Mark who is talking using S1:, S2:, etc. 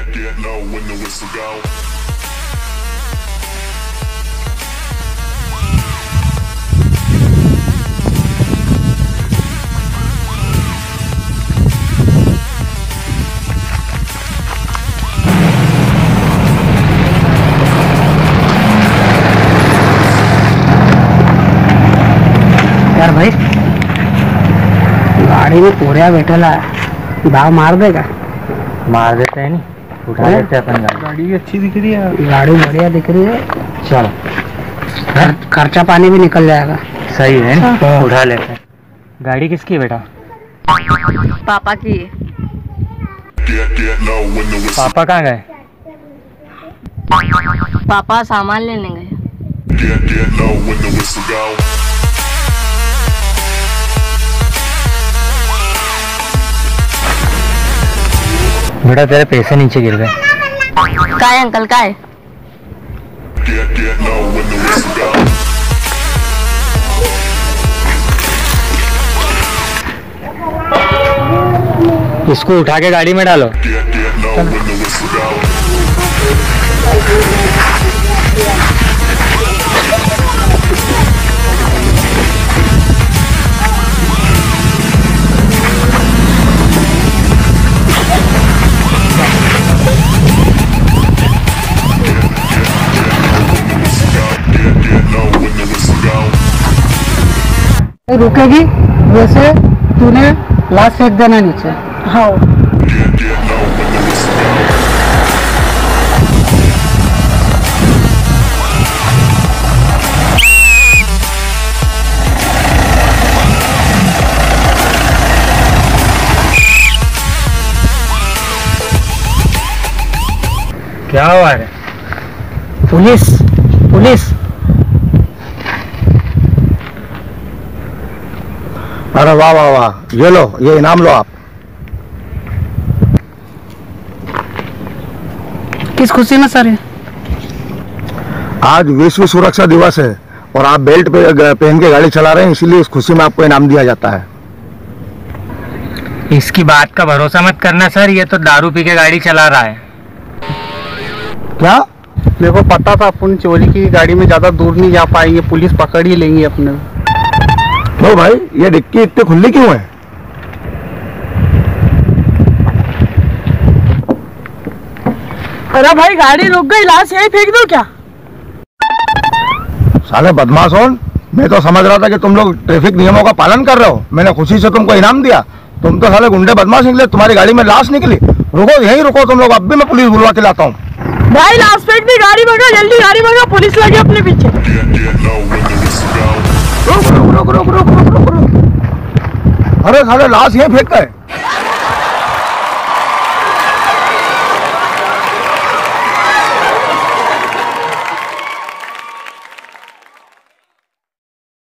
S1: Get, get low when the whistle go.
S2: यार भाई गाड़ी में पूरा बैठेला भाव मार देगा
S3: मार देते हैं नहीं उठा लेते हैं अपन गाड़ी।
S4: गाड़ी अच्छी दिख रही है।
S2: गाड़ी बढ़िया दिख रही है।
S3: चलो।
S2: खर्चा पानी भी निकल जाएगा।
S3: सही है ना उठा लेते हैं। गाड़ी किसकी है बेटा?
S5: पापा की.
S3: पापा कहाँ गए?
S5: पापा सामान लेने गए।
S3: बेटा तेरे पैसे नीचे गिर गए।
S5: काय अंकल
S1: काय?
S3: इसको उठा के गाड़ी में डालो।
S2: रुकेगी वैसे तूने लाश फेंक देना नीचे
S5: हाँ.
S3: क्या हुआ रे
S2: पुलिस पुलिस
S6: अरे वाह वाह वाह। ये लो ये इनाम लो आप।
S2: किस खुशी में सर
S6: आज विश्व सुरक्षा दिवस है और आप बेल्ट पे पहन के गाड़ी चला रहे हैं इसीलिए इस खुशी में आपको इनाम दिया जाता है।
S3: इसकी बात का भरोसा मत करना सर ये तो दारू पी के गाड़ी चला रहा है।
S6: क्या?
S4: मेरे को पता था अपन चोरी की गाड़ी में ज़्यादा दूर नहीं जा पाएँगे पुलिस पकड़ ही लेंगी अपने।
S6: लो भाई ये डिक्की इतनी खुली क्यों है?
S7: अरे भाई गाड़ी रुक गई लाश यही फेंक दो क्या?
S6: साले बदमाश हो मैं तो समझ रहा था कि तुम लोग ट्रैफ़िक नियमों का पालन कर रहे हो। मैंने खुशी से तुमको इनाम दिया। तुम तो साले गुंडे बदमाश निकले तुम्हारी गाड़ी में लाश निकली। रुको यहीं रुको तुम लोग अब भी मैं पुलिस बुलवा के लाता हूँ।
S7: भाई लाश फेंक दी गाड़ी भगा जल्दी गाड़ी भगा पुलिस लगी अपने पीछे।
S6: हरे सारे लाश यहाँ फेंकता है।